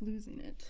I'm losing it.